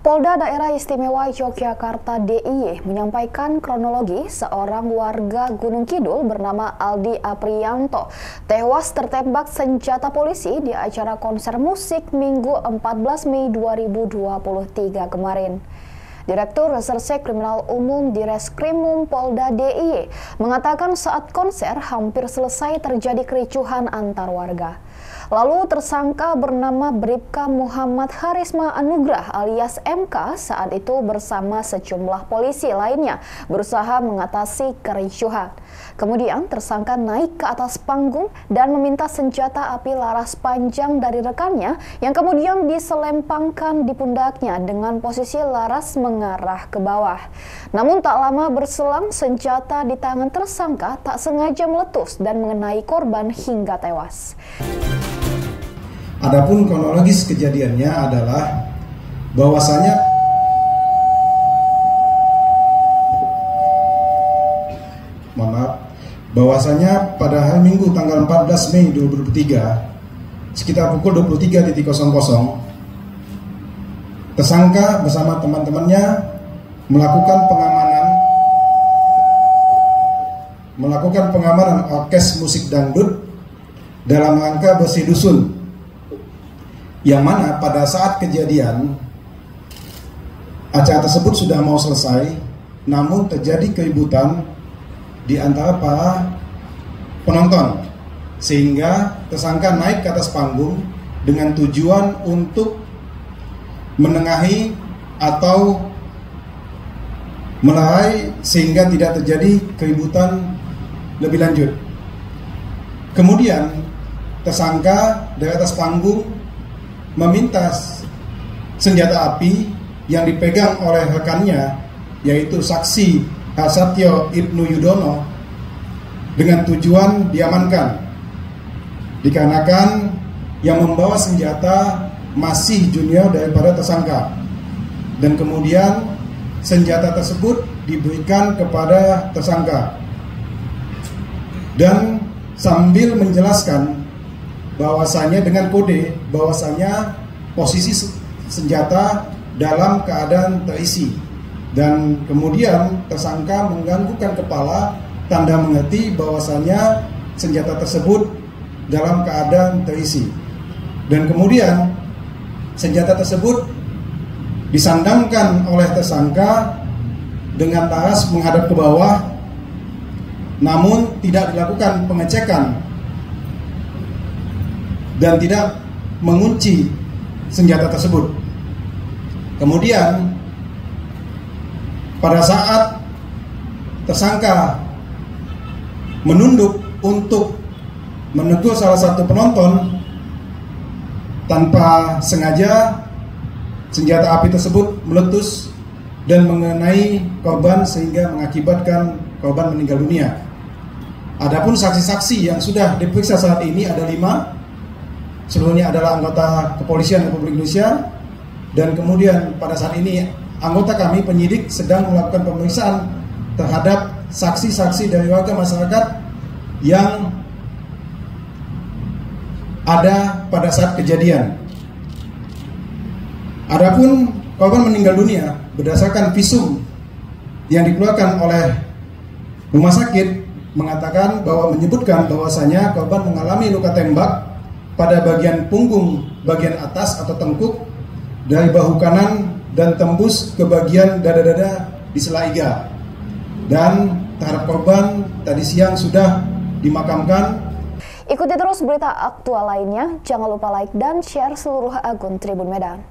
Polda Daerah Istimewa Yogyakarta DIY menyampaikan kronologi seorang warga Gunung Kidul bernama Aldi Aprianto tewas tertembak senjata polisi di acara konser musik Minggu 14 Mei 2023 kemarin. Direktur Reserse Kriminal Umum di Reskrimum Polda DIY mengatakan saat konser hampir selesai terjadi kericuhan antar warga. Lalu tersangka bernama Bribka Muhammad Harisma Anugrah alias MK saat itu bersama sejumlah polisi lainnya berusaha mengatasi kericuhan. Kemudian tersangka naik ke atas panggung dan meminta senjata api laras panjang dari rekannya yang kemudian diselempangkan di pundaknya dengan posisi laras mengarah ke bawah. Namun tak lama berselang senjata di tangan tersangka tak sengaja meletus dan mengenai korban hingga tewas. Adapun kronologis kejadiannya adalah bahwasanya maaf. Bahwasanya pada hari Minggu tanggal 14 Mei 2023 sekitar pukul 23.00 tersangka bersama teman-temannya melakukan pengamanan melakukan pengamanan orkes musik dangdut dalam rangka bersih dusun yang mana pada saat kejadian acara tersebut sudah mau selesai namun terjadi keributan di antara para penonton sehingga tersangka naik ke atas panggung dengan tujuan untuk menengahi atau melerai sehingga tidak terjadi keributan lebih lanjut. Kemudian tersangka dari atas panggung meminta senjata api yang dipegang oleh rekannya yaitu saksi Hasatyo Ibnu Yudono dengan tujuan diamankan. Dikarenakan yang membawa senjata masih junior daripada tersangka. Dan kemudian senjata tersebut diberikan kepada tersangka. Dan sambil menjelaskan bahwasanya dengan kode bahwasanya posisi senjata dalam keadaan terisi. Dan kemudian tersangka mengganggukan kepala tanda mengerti bahwasanya senjata tersebut dalam keadaan terisi. Dan kemudian senjata tersebut disandangkan oleh tersangka dengan taras menghadap ke bawah namun tidak dilakukan pengecekan dan tidak mengunci senjata tersebut. Kemudian pada saat tersangka menunduk untuk menegur salah satu penonton tanpa sengaja senjata api tersebut meletus dan mengenai korban sehingga mengakibatkan korban meninggal dunia. Adapun saksi-saksi yang sudah diperiksa saat ini ada lima seluruhnya adalah anggota kepolisian Republik Indonesia dan kemudian pada saat ini anggota kami penyidik sedang melakukan pemeriksaan terhadap saksi-saksi dari warga masyarakat yang ada pada saat kejadian. Adapun korban meninggal dunia berdasarkan visum yang dikeluarkan oleh rumah sakit mengatakan bahwa menyebutkan bahwasanya korban mengalami luka tembak pada bagian punggung bagian atas atau tengkuk dari bahu kanan dan tembus ke bagian dada-dada di selaiga. Dan terhadap korban tadi siang sudah dimakamkan. Ikuti terus berita aktual lainnya. Jangan lupa like dan share seluruh akun Tribun Medan.